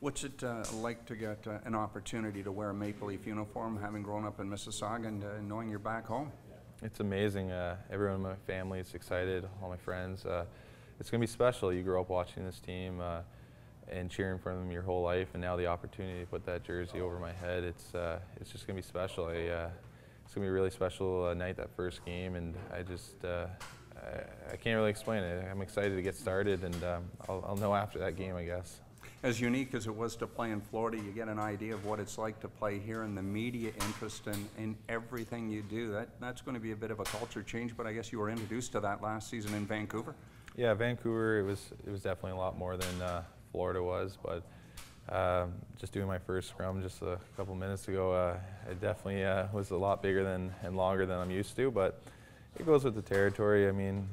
What's it uh, like to get uh, an opportunity to wear a Maple Leaf uniform, having grown up in Mississauga and uh, knowing you're back home? It's amazing. Uh, everyone in my family is excited, all my friends. Uh, it's going to be special. You grow up watching this team uh, and cheering for them your whole life, and now the opportunity to put that jersey over my head, it's, it's just going to be special. I, it's going to be a really special night, that first game, and I just, I, I can't really explain it. I'm excited to get started, and um, I'll, I'll know after that game, I guess. As unique as it was to play in Florida, you get an idea of what it's like to play here and the media interest in, in everything you do. That, that's going to be a bit of a culture change, but I guess you were introduced to that last season in Vancouver. Yeah, Vancouver. It was it was definitely a lot more than uh, Florida was, but um, just doing my first scrum just a couple minutes ago, uh, it definitely uh, was a lot bigger than and longer than I'm used to. But it goes with the territory. I mean,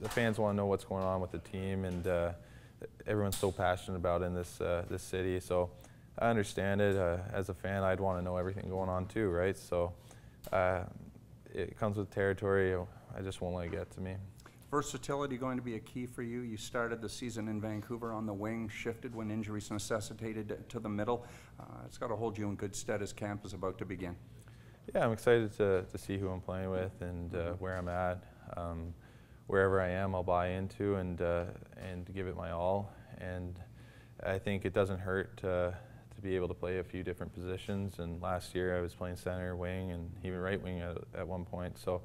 the fans want to know what's going on with the team, and uh, everyone's so passionate about in this uh, this city. So I understand it. Uh, as a fan, I'd want to know everything going on too, right? So uh, it comes with territory. I just won't let it get to me. Versatility going to be a key for you. You started the season in Vancouver on the wing, shifted when injuries necessitated to the middle. Uh, it's got to hold you in good stead as camp is about to begin. Yeah, I'm excited to, to see who I'm playing with and uh, where I'm at. Um, wherever I am, I'll buy into and uh, and give it my all. And I think it doesn't hurt to, to be able to play a few different positions. And last year I was playing center, wing, and even right wing at, at one point. So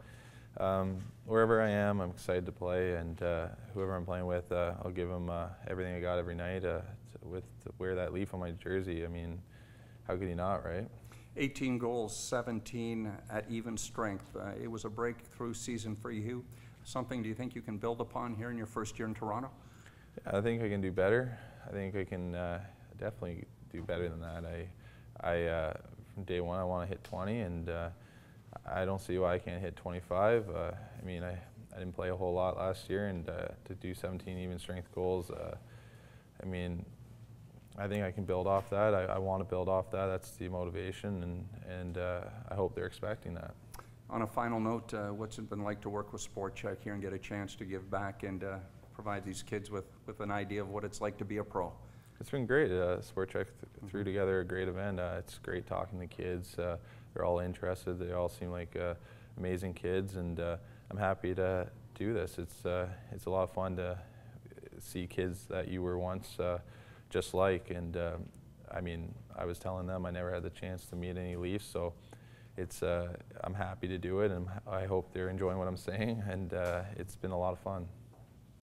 um, wherever I am, I'm excited to play, and uh, whoever I'm playing with, uh, I'll give them uh, everything I got every night uh, with wear that leaf on my jersey. I mean, how could you not, right? 18 goals, 17 at even strength. It was a breakthrough season for you. Something do you think you can build upon here in your first year in Toronto? I think I can do better. I think I can uh, definitely do better than that. I, I from day one, I want to hit 20, and I don't see why I can't hit 25. Uh, I mean, I, I didn't play a whole lot last year, and uh, to do 17 even strength goals, uh, I mean, I think I can build off that. I, I want to build off that. That's the motivation, and, and uh, I hope they're expecting that. On a final note, uh, what's it been like to work with Sport Chek here and get a chance to give back and uh, provide these kids with, with an idea of what it's like to be a pro? It's been great. Uh, Sport Chek th threw together a great event. Uh, it's great talking to kids. Uh, they're all interested. They all seem like uh, amazing kids, and uh, I'm happy to do this. It's uh, it's a lot of fun to see kids that you were once just like. And um, I mean, I was telling them I never had the chance to meet any Leafs, so it's uh, I'm happy to do it, and I hope they're enjoying what I'm saying. And uh, it's been a lot of fun.